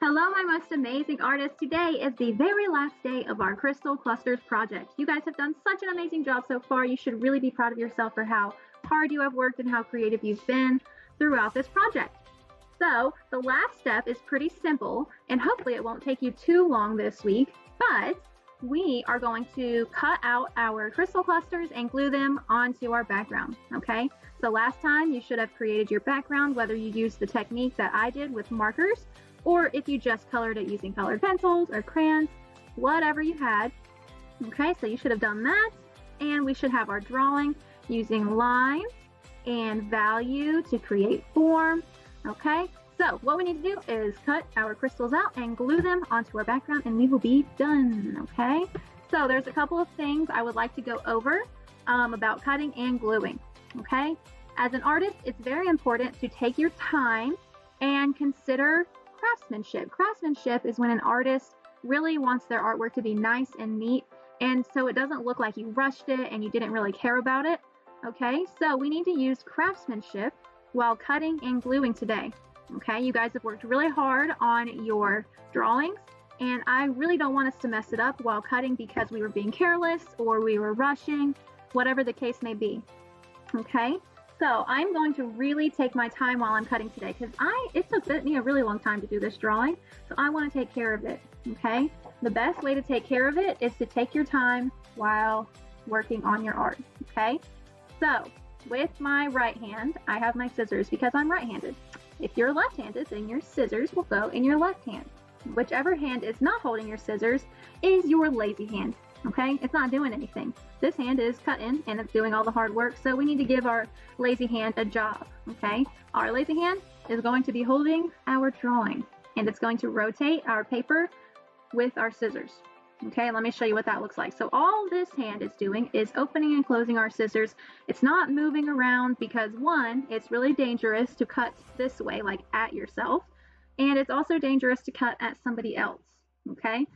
Hello, my most amazing artists. Today is the very last day of our Crystal Clusters project. You guys have done such an amazing job so far. You should really be proud of yourself for how hard you have worked and how creative you've been throughout this project. So, the last step is pretty simple, and hopefully it won't take you too long this week, but we are going to cut out our crystal clusters and glue them onto our background, okay? So last time you should have created your background, whether you used the technique that I did with markers, or if you just colored it using colored pencils or crayons, whatever you had. Okay, so you should have done that. And we should have our drawing using lines and value to create form. Okay, so what we need to do is cut our crystals out and glue them onto our background and we will be done. Okay, so there's a couple of things I would like to go over um, about cutting and gluing. Okay, as an artist, it's very important to take your time and consider craftsmanship. Craftsmanship is when an artist really wants their artwork to be nice and neat, and so it doesn't look like you rushed it and you didn't really care about it. Okay, so we need to use craftsmanship while cutting and gluing today. Okay, you guys have worked really hard on your drawings, and I really don't want us to mess it up while cutting because we were being careless or we were rushing, whatever the case may be. Okay, so I'm going to really take my time while I'm cutting today because I it took me a really long time to do this drawing. So I want to take care of it. Okay. The best way to take care of it is to take your time while working on your art. Okay. So with my right hand, I have my scissors because I'm right-handed. If you're left-handed, then your scissors will go in your left hand. Whichever hand is not holding your scissors is your lazy hand okay? It's not doing anything. This hand is cutting and it's doing all the hard work, so we need to give our lazy hand a job, okay? Our lazy hand is going to be holding our drawing and it's going to rotate our paper with our scissors. Okay, let me show you what that looks like. So all this hand is doing is opening and closing our scissors. It's not moving around because one, it's really dangerous to cut this way, like at yourself, and it's also dangerous to cut at somebody else. Okay,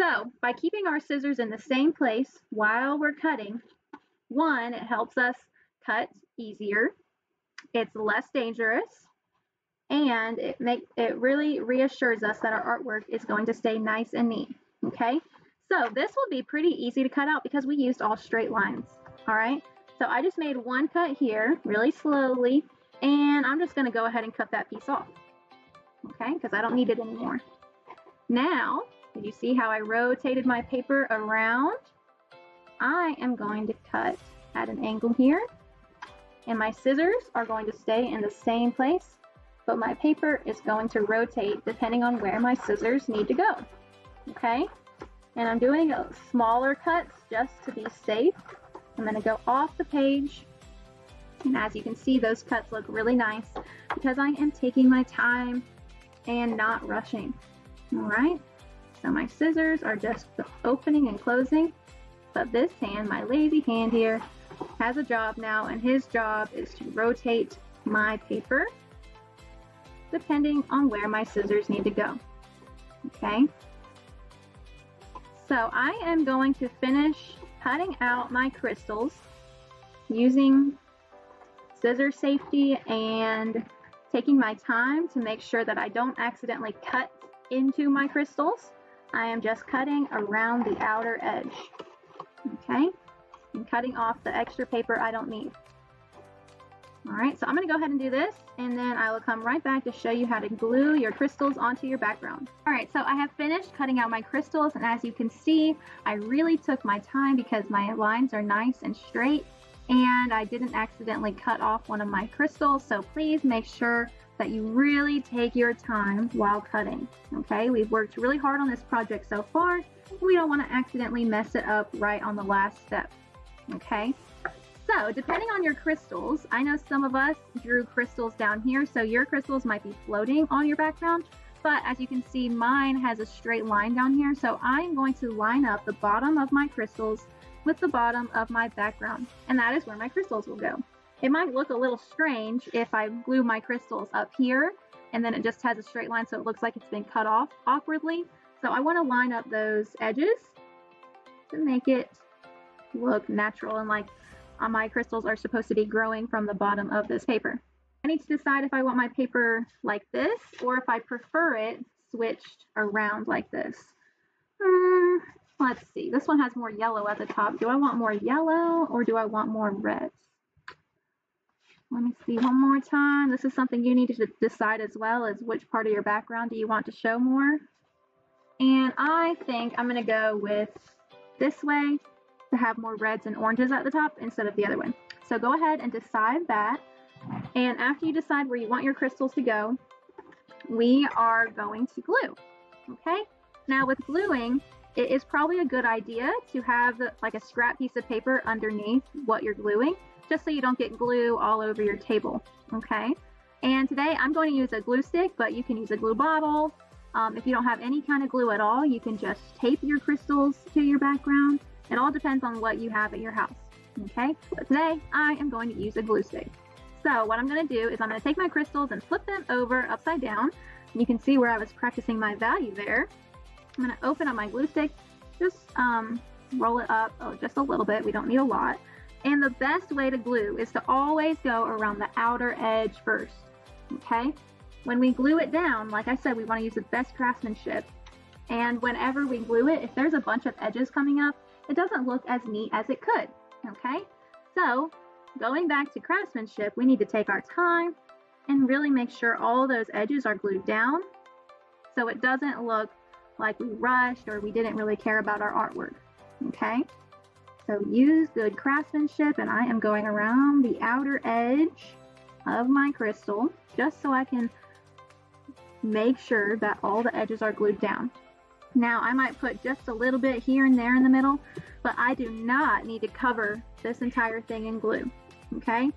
so by keeping our scissors in the same place while we're cutting, one, it helps us cut easier, it's less dangerous, and it make it really reassures us that our artwork is going to stay nice and neat. Okay, so this will be pretty easy to cut out because we used all straight lines. All right, so I just made one cut here really slowly, and I'm just going to go ahead and cut that piece off. Okay, because I don't need it anymore. Now did you see how I rotated my paper around? I am going to cut at an angle here. And my scissors are going to stay in the same place, but my paper is going to rotate depending on where my scissors need to go. Okay? And I'm doing smaller cuts just to be safe. I'm going to go off the page. And as you can see, those cuts look really nice because I am taking my time and not rushing. All right? So my scissors are just opening and closing, but this hand, my lazy hand here, has a job now, and his job is to rotate my paper depending on where my scissors need to go. Okay? So I am going to finish cutting out my crystals using scissor safety and taking my time to make sure that I don't accidentally cut into my crystals. I am just cutting around the outer edge. Okay? And cutting off the extra paper I don't need. Alright, so I'm going to go ahead and do this, and then I will come right back to show you how to glue your crystals onto your background. Alright, so I have finished cutting out my crystals, and as you can see, I really took my time because my lines are nice and straight, and I didn't accidentally cut off one of my crystals, so please make sure that you really take your time while cutting. Okay, we've worked really hard on this project so far. We don't want to accidentally mess it up right on the last step. Okay, so depending on your crystals, I know some of us drew crystals down here, so your crystals might be floating on your background. But as you can see, mine has a straight line down here, so I'm going to line up the bottom of my crystals with the bottom of my background, and that is where my crystals will go. It might look a little strange if I glue my crystals up here and then it just has a straight line so it looks like it's been cut off awkwardly. So I want to line up those edges to make it look natural and like uh, my crystals are supposed to be growing from the bottom of this paper. I need to decide if I want my paper like this or if I prefer it switched around like this. Uh, let's see. This one has more yellow at the top. Do I want more yellow or do I want more red? Let me see one more time. This is something you need to decide as well as which part of your background do you want to show more. And I think I'm going to go with this way to have more reds and oranges at the top instead of the other one. So go ahead and decide that. And after you decide where you want your crystals to go, we are going to glue. Okay? Now with gluing, it is probably a good idea to have like a scrap piece of paper underneath what you're gluing, just so you don't get glue all over your table. Okay? And today I'm going to use a glue stick, but you can use a glue bottle. Um, if you don't have any kind of glue at all, you can just tape your crystals to your background. It all depends on what you have at your house. Okay? But today I am going to use a glue stick. So what I'm going to do is I'm going to take my crystals and flip them over upside down. You can see where I was practicing my value there. I'm going to open up my glue stick, just um, roll it up oh, just a little bit. We don't need a lot. And the best way to glue is to always go around the outer edge first. Okay? When we glue it down, like I said, we want to use the best craftsmanship. And whenever we glue it, if there's a bunch of edges coming up, it doesn't look as neat as it could. Okay? So going back to craftsmanship, we need to take our time and really make sure all those edges are glued down so it doesn't look like we rushed or we didn't really care about our artwork. Okay? So use good craftsmanship and I am going around the outer edge of my crystal just so I can make sure that all the edges are glued down. Now I might put just a little bit here and there in the middle, but I do not need to cover this entire thing in glue okay?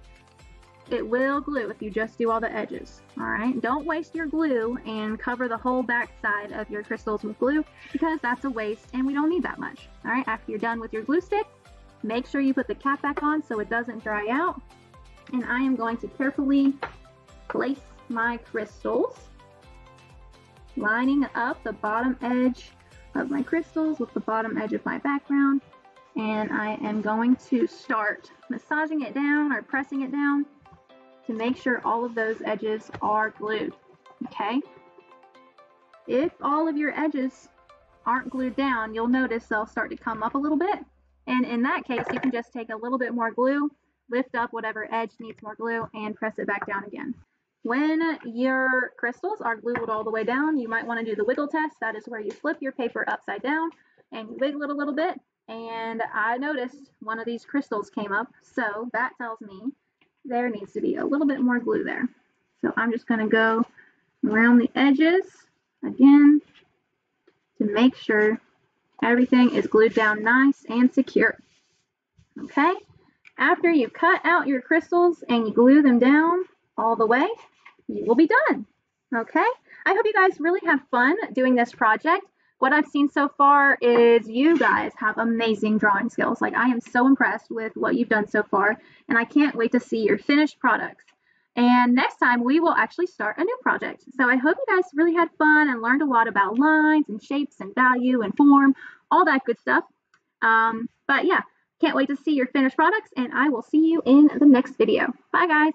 It will glue if you just do all the edges, all right? Don't waste your glue and cover the whole back side of your crystals with glue because that's a waste and we don't need that much, all right? After you're done with your glue stick, make sure you put the cap back on so it doesn't dry out. And I am going to carefully place my crystals, lining up the bottom edge of my crystals with the bottom edge of my background and I am going to start massaging it down or pressing it down to make sure all of those edges are glued, okay? If all of your edges aren't glued down, you'll notice they'll start to come up a little bit. And in that case, you can just take a little bit more glue, lift up whatever edge needs more glue, and press it back down again. When your crystals are glued all the way down, you might want to do the wiggle test. That is where you flip your paper upside down and you wiggle it a little bit and I noticed one of these crystals came up, so that tells me there needs to be a little bit more glue there. So I'm just going to go around the edges again to make sure everything is glued down nice and secure. Okay, after you cut out your crystals and you glue them down all the way, you will be done. Okay, I hope you guys really have fun doing this project what I've seen so far is you guys have amazing drawing skills. Like I am so impressed with what you've done so far, and I can't wait to see your finished products. And next time we will actually start a new project. So I hope you guys really had fun and learned a lot about lines and shapes and value and form, all that good stuff. Um, but yeah, can't wait to see your finished products, and I will see you in the next video. Bye, guys.